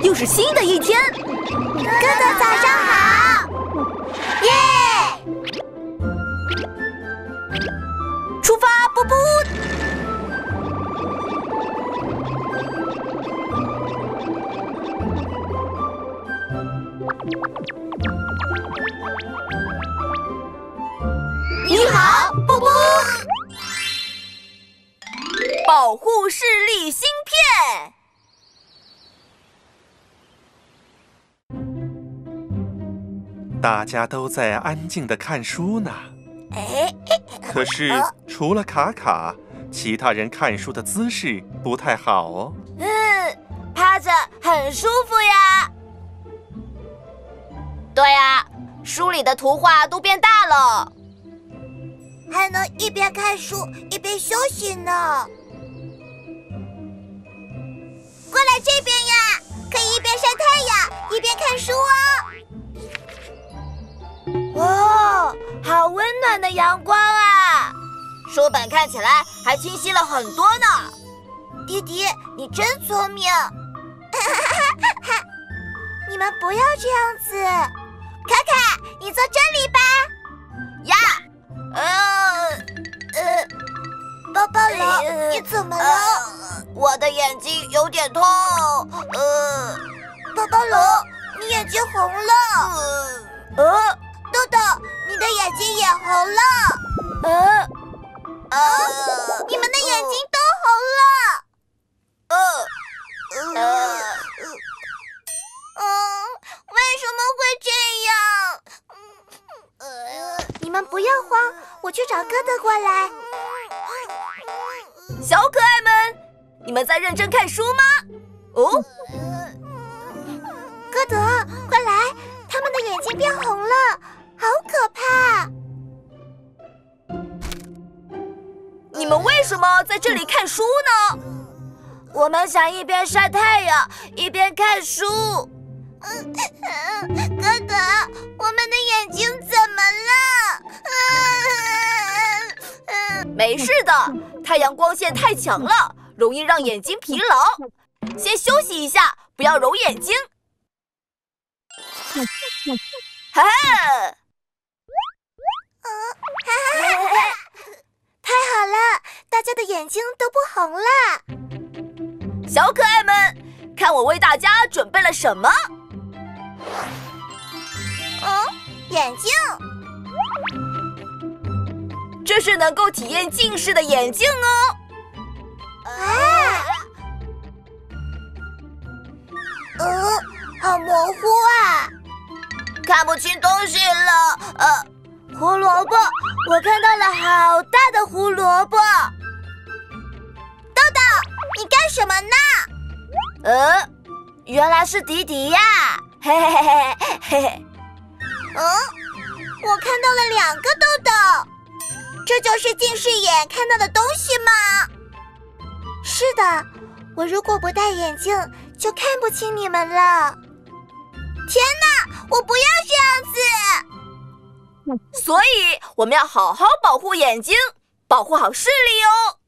又是新的一天。哥哥早上好，耶！出发，布布。你好，布布。保护视力芯片。大家都在安静的看书呢。哎，可是除了卡卡，其他人看书的姿势不太好哦。嗯，趴着很舒服呀。对呀，书里的图画都变大了，还能一边看书一边休息呢。过来这边呀，可以一边晒太阳一边看书哦。哇，好温暖的阳光啊！书本看起来还清晰了很多呢。弟弟，你真聪明。你们不要这样子。卡卡，你坐这里吧。呀，呃呃，包包龙，你怎么了？我的眼睛有点痛，呃，宝宝龙，你眼睛红了，呃，豆豆，你的眼睛也红了，呃，呃，你们的眼睛都红了，呃，呃，嗯，为什么会这样？呃，你们不要慌，我去找哥哥过来，小可爱们。你们在认真看书吗？哦，歌德，快来！他们的眼睛变红了，好可怕！你们为什么在这里看书呢？我们想一边晒太阳一边看书。哥哥，我们的眼睛怎么了？没事的，太阳光线太强了。容易让眼睛疲劳，先休息一下，不要揉眼睛。哈哈，太好了，大家的眼睛都不红了。小可爱们，看我为大家准备了什么？嗯，眼镜。这是能够体验近视的眼镜哦。啊！呃，好模糊啊，看不清东西了。呃，胡萝卜，我看到了好大的胡萝卜。豆豆，你干什么呢？呃，原来是迪迪呀！嘿嘿嘿嘿嘿嘿。嗯，我看到了两个豆豆，这就是近视眼看到的东西吗？是的，我如果不戴眼镜，就看不清你们了。天哪，我不要这样子！所以我们要好好保护眼睛，保护好视力哦。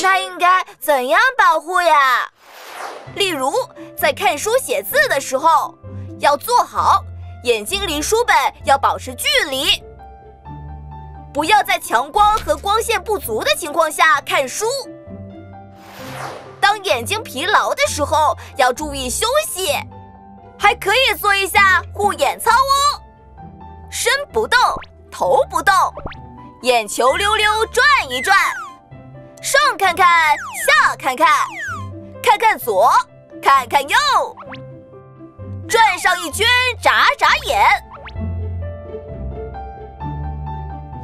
那应该怎样保护呀？例如，在看书写字的时候，要坐好，眼睛离书本要保持距离，不要在强光和光线不足的情况下看书。当眼睛疲劳的时候，要注意休息，还可以做一下护眼操哦。身不动，头不动，眼球溜溜转一转，上看看，下看看，看看左，看看右，转上一圈，眨眨眼。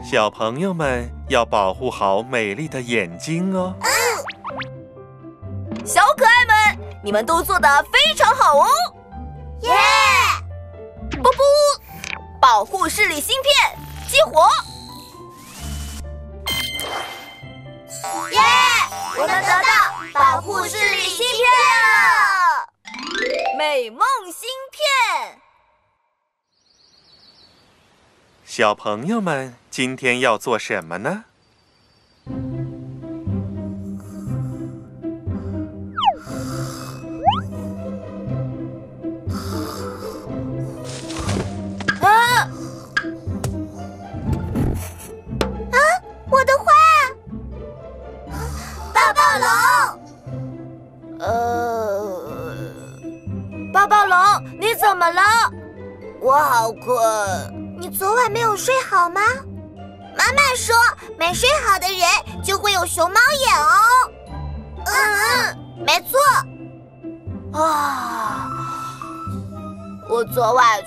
小朋友们要保护好美丽的眼睛哦。小可爱们，你们都做的非常好哦！耶！布布，保护视力芯片激活！耶！我们得到保护视力芯片了！美梦芯片。小朋友们，今天要做什么呢？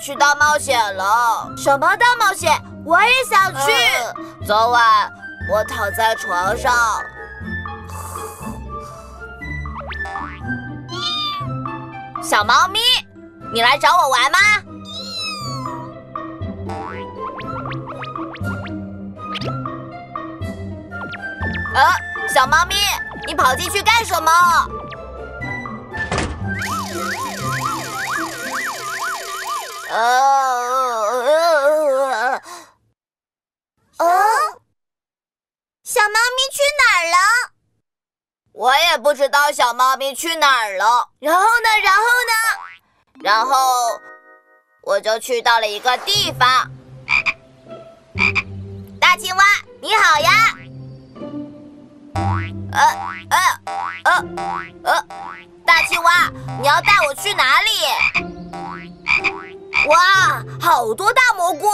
去大冒险了。什么大冒险？我也想去。昨晚我躺在床上。小猫咪，你来找我玩吗？啊，小猫咪，你跑进去干什么？呃，哦，小猫咪去哪儿了？我也不知道小猫咪去哪儿了。然后呢？然后呢？然后我就去到了一个地方。大青蛙，你好呀！呃呃呃呃，大青蛙，你要带我去哪里？哇，好多大蘑菇！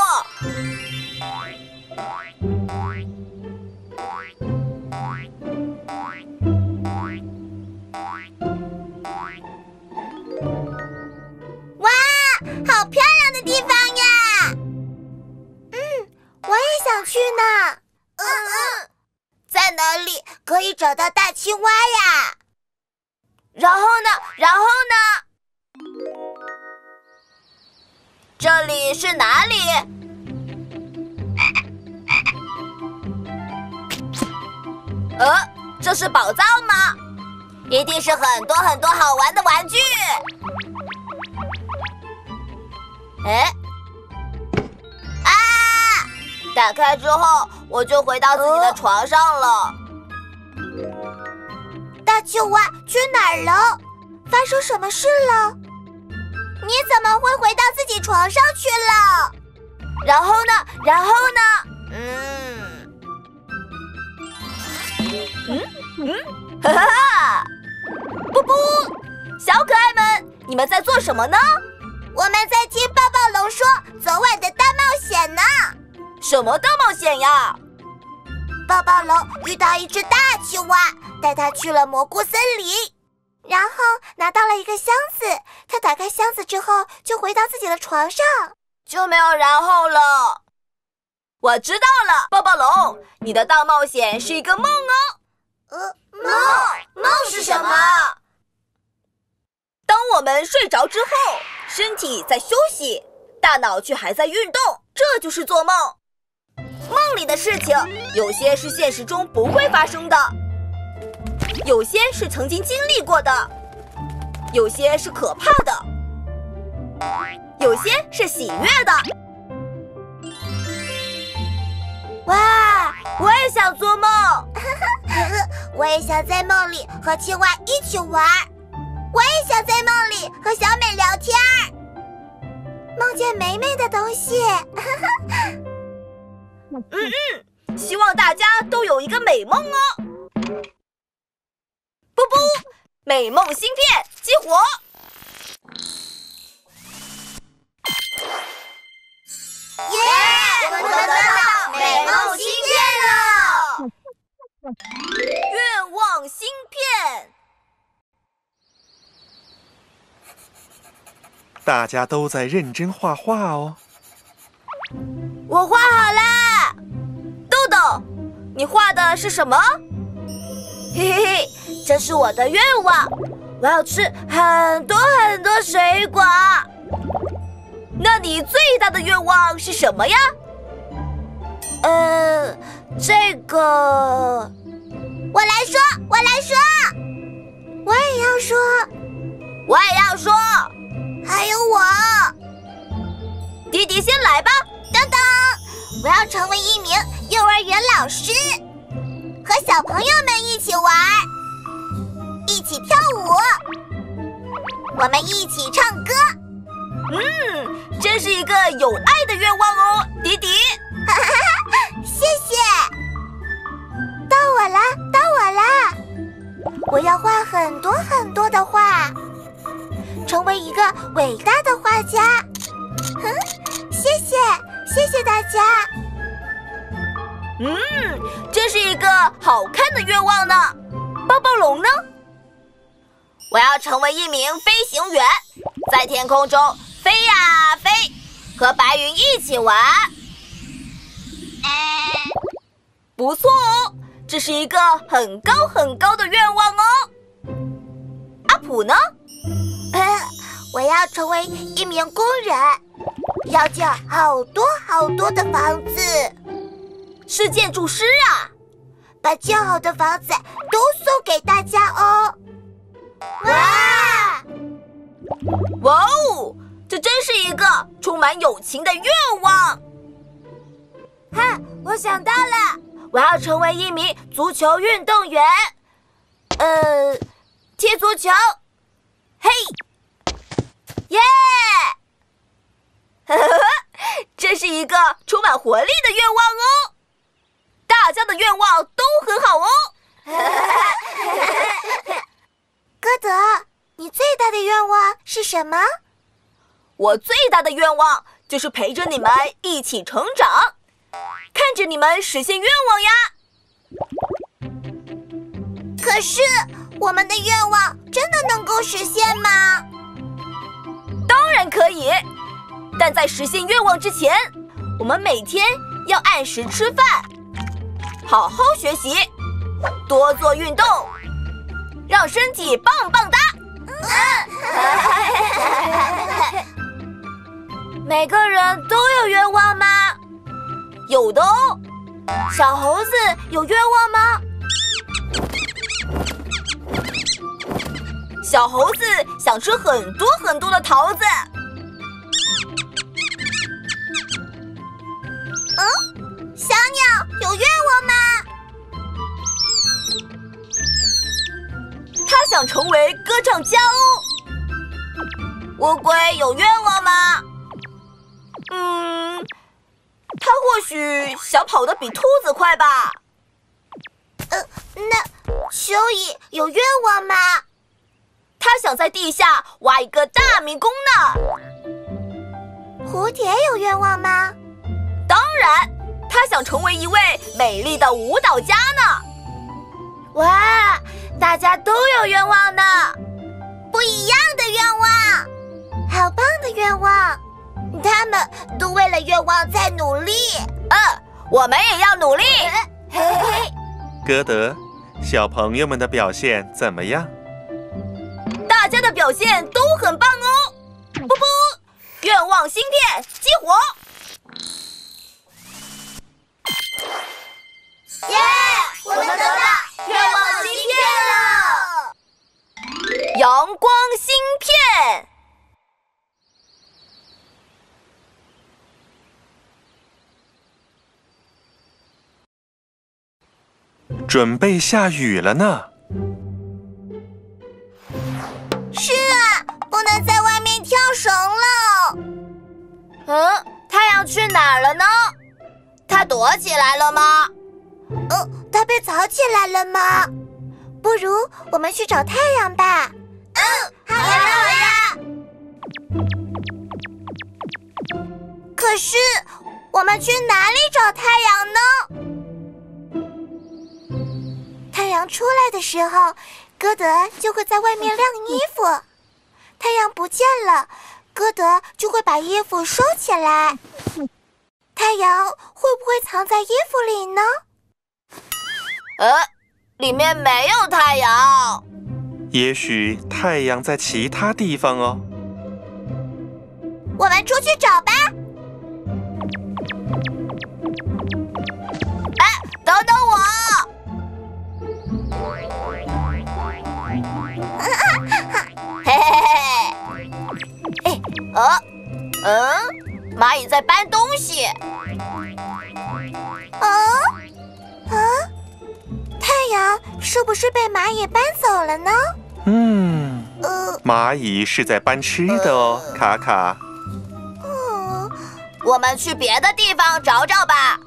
哇好漂亮的地方呀！嗯，我也想去呢。嗯嗯，在哪里可以找到大青蛙呀？然后呢？然后呢？这里是哪里？呃，这是宝藏吗？一定是很多很多好玩的玩具。哎，啊！打开之后，我就回到自己的床上了。大青蛙去哪儿了？发生什么事了？你怎么会回到自己床上去了？然后呢？然后呢？嗯，嗯嗯，哈哈哈！布布，小可爱们，你们在做什么呢？我们在听抱抱龙说昨晚的大冒险呢。什么大冒险呀？抱抱龙遇到一只大青蛙，带它去了蘑菇森林，然后拿到了一个箱子。他打开箱子之后，就回到自己的床上，就没有然后了。我知道了，抱抱龙，你的大冒险是一个梦哦。呃，梦梦是什么？当我们睡着之后。身体在休息，大脑却还在运动，这就是做梦。梦里的事情，有些是现实中不会发生的，有些是曾经经历过的，有些是可怕的，有些是喜悦的。哇，我也想做梦，我也想在梦里和青蛙一起玩。我也想在梦里和小美聊天儿，梦见美美的东西。嗯嗯，希望大家都有一个美梦哦。布布，美梦芯片激活！耶，我们得到美梦芯片了！愿望芯片。大家都在认真画画哦。我画好啦，豆豆，你画的是什么？嘿嘿嘿，这是我的愿望，我要吃很多很多水果。那你最大的愿望是什么呀？呃，这个，我来说，我来说，我也要说，我也要说。还有我，迪迪先来吧。等等，我要成为一名幼儿园老师，和小朋友们一起玩，一起跳舞，我们一起唱歌。嗯，真是一个有爱的愿望哦，迪迪。哈哈哈！谢谢。到我啦，到我啦，我要画很多很多的画。成为一个伟大的画家。哼，谢谢，谢谢大家。嗯，这是一个好看的愿望呢。抱抱龙呢？我要成为一名飞行员，在天空中飞呀飞，和白云一起玩。不错哦，这是一个很高很高的愿望哦。阿普呢？我要成为一名工人，要建好多好多的房子，是建筑师啊！把建好的房子都送给大家哦。哇！哇哦！这真是一个充满友情的愿望。哈，我想到了，我要成为一名足球运动员，呃，踢足球。嘿，耶！这是一个充满活力的愿望哦。大家的愿望都很好哦。歌德，你最大的愿望是什么？我最大的愿望就是陪着你们一起成长。看着你们实现愿望呀！可是我们的愿望真的能够实现吗？当然可以，但在实现愿望之前，我们每天要按时吃饭，好好学习，多做运动，让身体棒棒哒。每个人都有愿望吗？有的哦，小猴子有愿望吗？小猴子想吃很多很多的桃子。嗯，小鸟想成为歌唱家哦。乌龟有愿望吗？嗯。它或许想跑得比兔子快吧？呃，那蚯蚓有愿望吗？它想在地下挖一个大迷宫呢。蝴蝶有愿望吗？当然，它想成为一位美丽的舞蹈家呢。哇，大家都有愿望呢，不一样的愿望，好棒的愿望。他们都为了愿望在努力。嗯，我们也要努力。嘿嘿，歌德，小朋友们的表现怎么样？大家的表现都很棒哦。啵啵，愿望芯片激活。耶，准备下雨了呢。是啊，不能在外面跳绳了。嗯，太阳去哪儿了呢？它躲起来了吗？呃，它被藏起来了吗？不如我们去找太阳吧。嗯，好呀好呀。可是，我们去哪里找太阳呢？太阳出来的时候，歌德就会在外面晾衣服。太阳不见了，歌德就会把衣服收起来。太阳会不会藏在衣服里呢？呃，里面没有太阳。也许太阳在其他地方哦。我们出去找吧。哎，等等我！嘿，哎，呃，嗯，蚂蚁在搬东西。啊啊！太阳是不是被蚂蚁搬走了呢？嗯，呃，蚂蚁是在搬吃的哦，卡卡。嗯，我们去别的地方找找吧。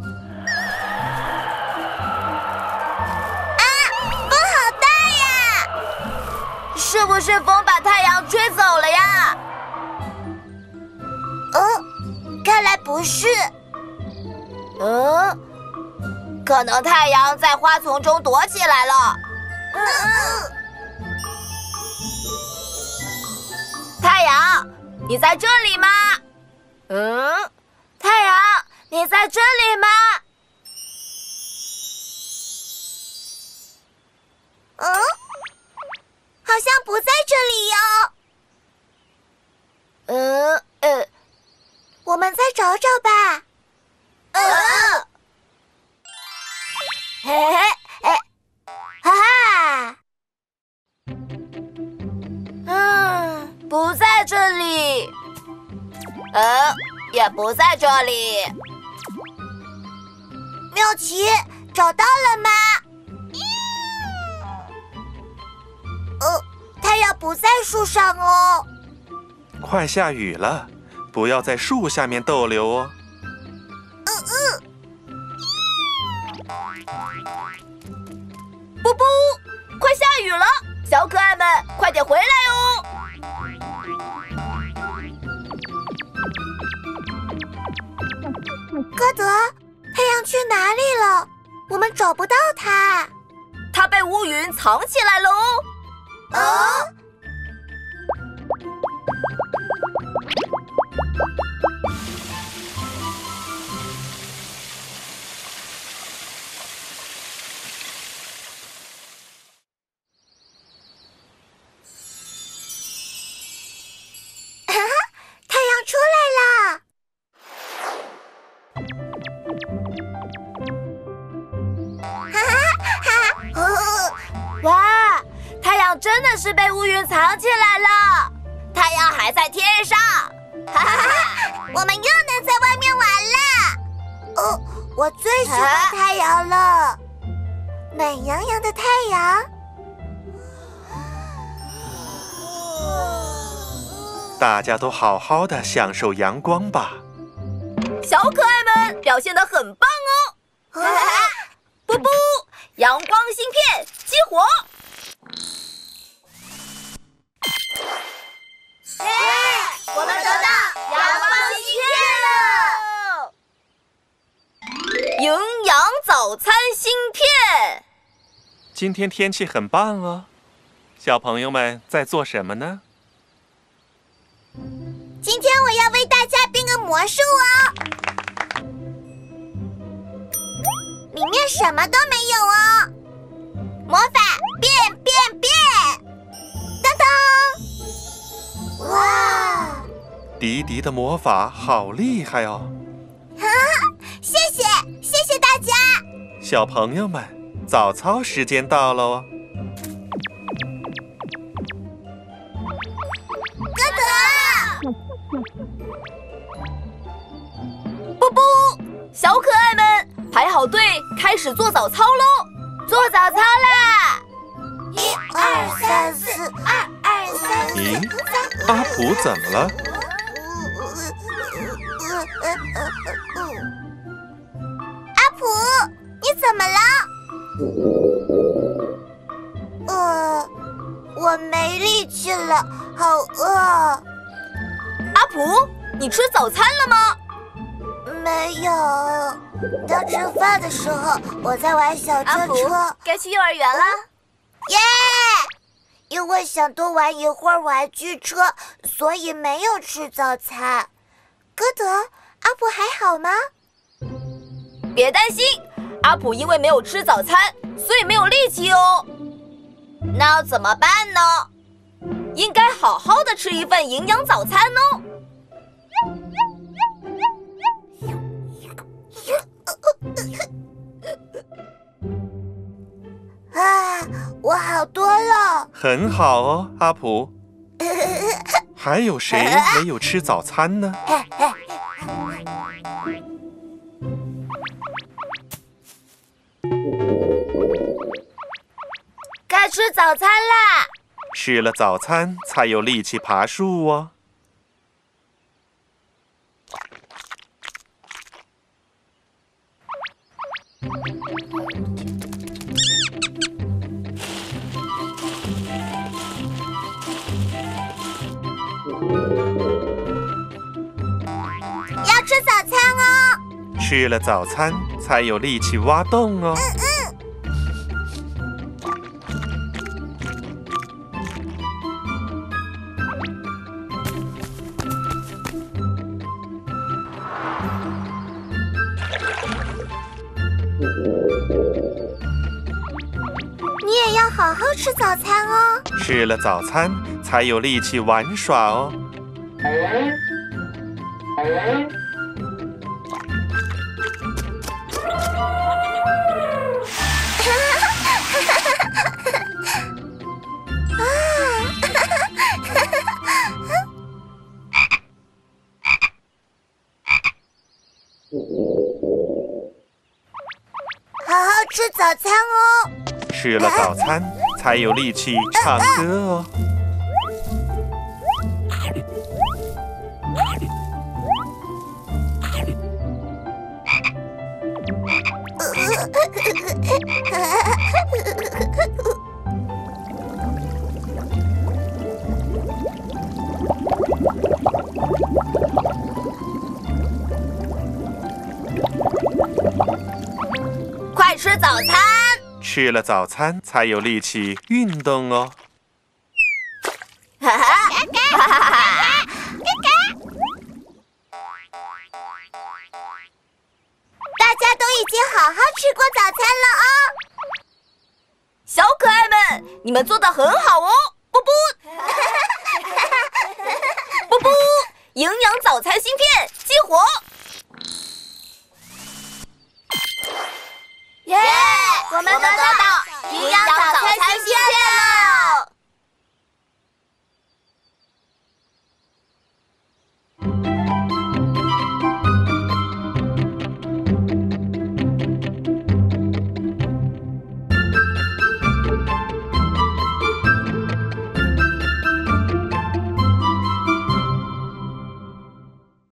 啊，风好大呀是不是风把太阳吹走了呀？嗯，看来不是。嗯，可能太阳在花丛中躲起来了。嗯。太阳，你在这里吗？嗯，太阳，你在这里吗？嗯，好像不在这里哟。嗯呃，我们再找找吧。嗯。嘿嘿嘿，哈哈。嗯，不在这里。呃，也不在这里。妙奇，找到了吗？呃，太阳不在树上哦。快下雨了，不要在树下面逗留哦。嗯嗯。布布，快下雨了，小可爱们，快点回来哦。歌德，太阳去哪里了？我们找不到它。它被乌云藏起来了哦。啊！太的是被乌云藏起来了，太阳还在天上，哈哈哈！我们又能在外面玩了。哦，我最喜欢太阳了，暖洋洋的太阳。大家都好好的享受阳光吧。小可爱们表现的很棒哦！布布，阳光芯片激活。今天天气很棒哦，小朋友们在做什么呢？今天我要为大家变个魔术哦，里面什么都没有哦，魔法变变变！哇！迪迪的魔法好厉害哦哈！谢谢谢谢大家，小朋友们，早操时间到了哦！哥德，布布，小可爱们排好队，开始做早操喽！做早操啦！一二三四，二二三四。阿普怎么了？好饿。阿普，你吃早餐了吗？没有。刚吃饭的时候，我在玩小车车。该去幼儿园了。耶！因为想多玩一会儿玩具车，所以没有吃早餐。歌德，阿普还好吗？别担心，阿普因为没有吃早餐，所以没有力气哦。那要怎么办呢？应该好好的吃一份营养早餐哦。啊，我好多了，很好哦，阿普。还有谁没有吃早餐呢？该吃早餐啦！吃了早餐才有力气爬树哦。要吃早餐哦吃了早餐才有力气挖洞哦。嗯嗯。好好吃早餐哦。吃了早餐才有力气玩耍哦。好好吃早餐哦！吃了早餐才有力气唱歌哦。快吃早餐！吃了早餐才有力气运动哦。哈哈哈哈哈哈！大家都已经好好吃过早餐了哦。小可爱们，你们做的很好哦！布布，布布，营养早餐芯片激活！耶，我们得到营养早餐芯片了。